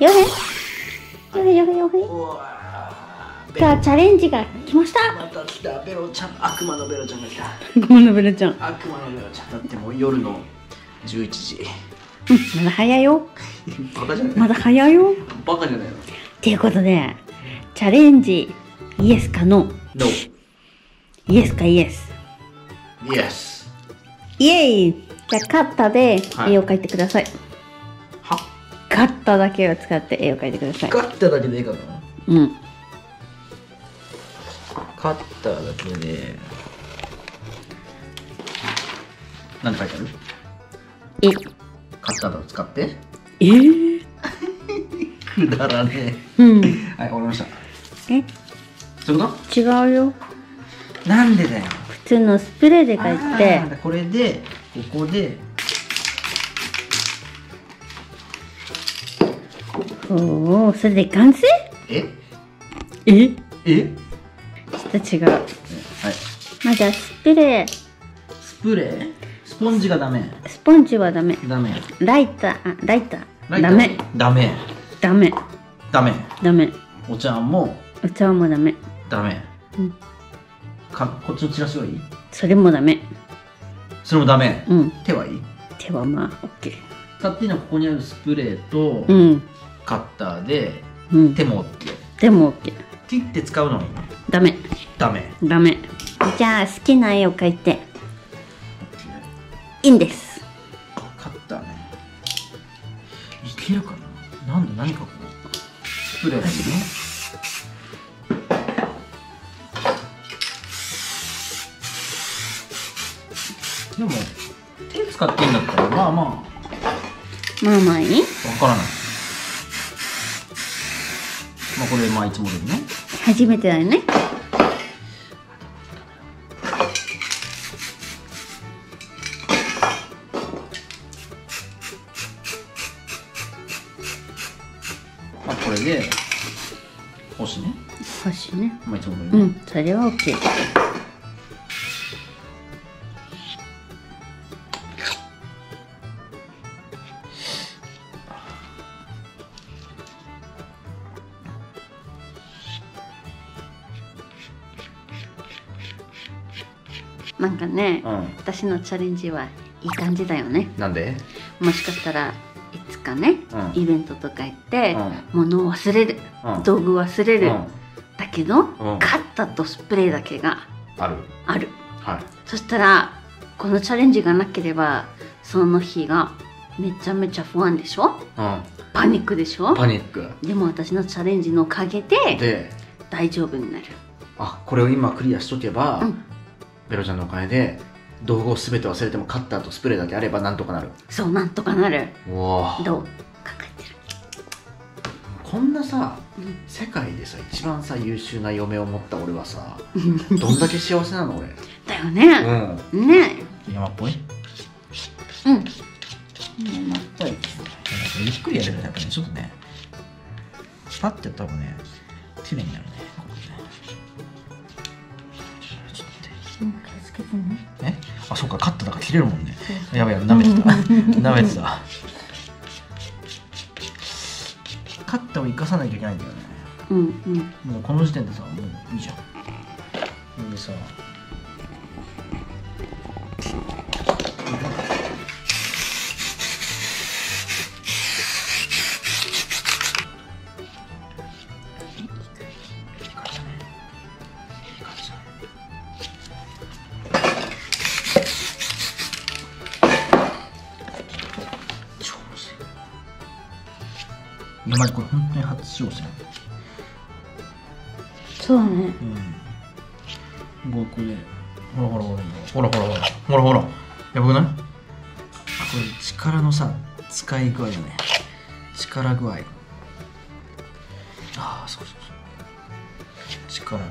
よへよへよへよへうわー。ベじゃあチャレンジが来ました。また来たベロちゃん悪魔のベロちゃんが来た。ごめんなベルちゃん。悪魔のベロちゃん。だってもう夜の11時。う んまだ早いよ。バカじゃない。まだ早いよ。バカじゃないの。っていうことでチャレンジイエスかノー。No イエスかイエス。イエーイ。じゃあカッターではい。絵を描いてください、はカッターだけを使って絵を描いてください。カッターだけでいいかなうん。カッターだけで。何書いてある？えカッターを使って？え？ー、くだらねうん。えはい終わりました。え？そういうこ違うよ。となんでだよ。普通のスプレーで描いて。これでここでおおそれで完成？え？え？ちえょっと違う。はい。まずはスプレー。スプレー？スポンジがダメ。スポンジはダメ。ダメ。ライター。あライター。ライター？ダメ。ダメ。ダメ。ダメ。ダメ。お茶も？お茶もダメ。ダメ。うん。かこっちのチラシはいい？それもダメ。それもダメ。うん。手はいい？手はまあ OK 使っていいのはここにあるスプレーとうんカッターでうん。手も OK でも OK 切って使うのはいいのダメ。ダメ。ダメ。じゃあ好きな絵を描いて。いいんです。カッターね。いけるかな？なんで何かこうスプレーね。でも手使っていいんだったらまあままあまあいい。あわからないまあこれまあいつも通りね。初めてだよね。まあこれで星ね。星ね。まあいつも通りね、うんそれは OK なんかね、うん。私のチャレンジはいい感じだよね。なんで？もしかしたらいつかね、うん。イベントとか行って、う物を忘れる、うん。道具忘れる、うん。だけど、ん。カッターとスプレーだけがある。ある。はい。そしたらこのチャレンジがなければその日がめちゃめちゃ不安でしょ？うん。パニックでしょ？パニック。でも私のチャレンジのおかげでで？大丈夫になる。あこれを今クリアしとけば、うんベロちゃんのお金で道具を全て忘れてもカッターとスプレーだけあればなんとかなる。そうなんとかなる。うわどう考えてる。こんなさうん。世界でさ一番さ優秀な嫁を持った俺はさどんだけ幸せなの俺。だよね、うん。ね。山っぽい？うん。山っぽい。ゆっくりやれるとやっぱねちょっとねパッてやった方がね綺麗になるね切れるもんね。やばいやばい舐めてた。舐めてた。カッターを生かさないといけないんだよね。うんうん。もうこの時点でさもういいじゃん。でさいい感じだね。いい感じだねやまりこれ本当に初挑戦そうだねうん僕でほらほらほらほらほらほらほらほらやばくないあこれ力のさ使い具合だね力具合ああそうそうそう力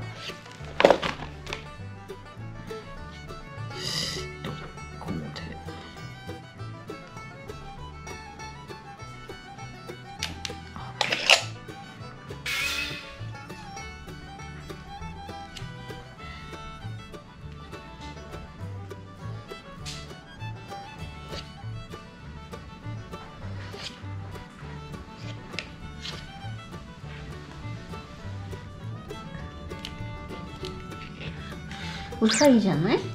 うさぎじゃない？ちょっ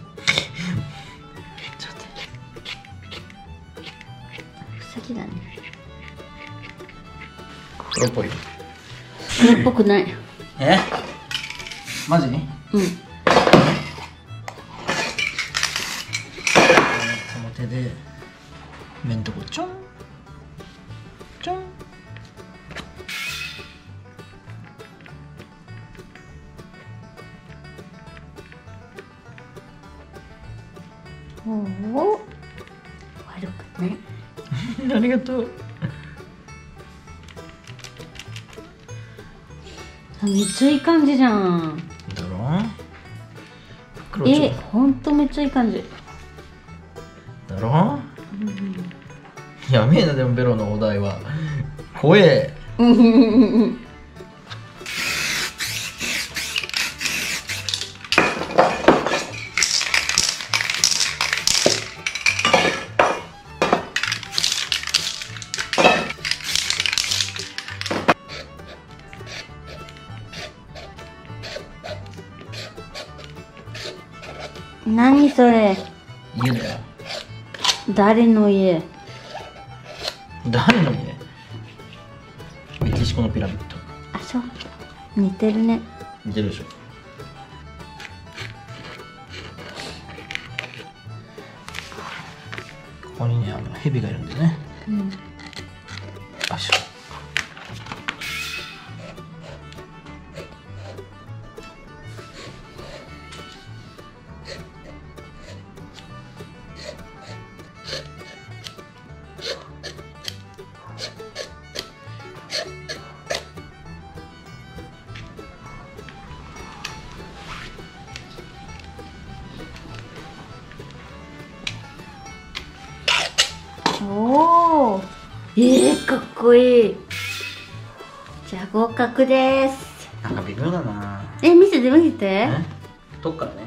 と。うさぎだね。黒っぽい。黒っぽくない。え？マジに？うん。この手で目んとこちょん。ちょんおお悪くない ありがとう。あめっちゃいい感じじゃん。だろ？えほんとめっちゃいい感じ。だろ？やべえなでもベロのお題は。怖え何それ？家だよ。誰の家？誰の家？メキシコのピラミッド。あそう。似てるね。似てるでしょ。ここにねあのヘビがいるんだよね。うんえー、かっこいい。じゃあ合格です。なんか微妙だな。え見せて見せて。え？どっからね。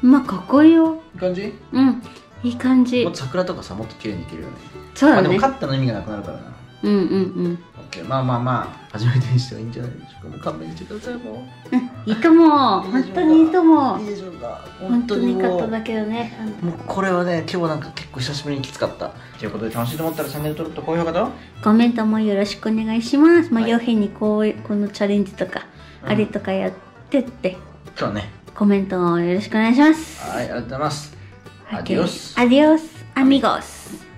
まあかっこいいよ。いい感じ？うんいい感じ。もっと桜とかさもっと綺麗にいけるよね。そうだね。まあでも勝ったの意味がなくなるからなうんうんうん。まあまあまあ初めてにしてはいいんじゃないでしょうか。もう勘弁してくださいもう。ん。いいとも。本当にいいとも。ういいでしょうか本当にもうかっただけどねもうこれはね今日なんか結構久しぶりにきつかった。ということで楽しいと思ったらチャンネル登録と高評価と？コメントもよろしくお願いします。まあはいにこうこのチャレンジとか、うんあれとかやってって。今日はね。コメントをよろしくお願いします。はいありがとうございます。アディオスアディオスアミゴス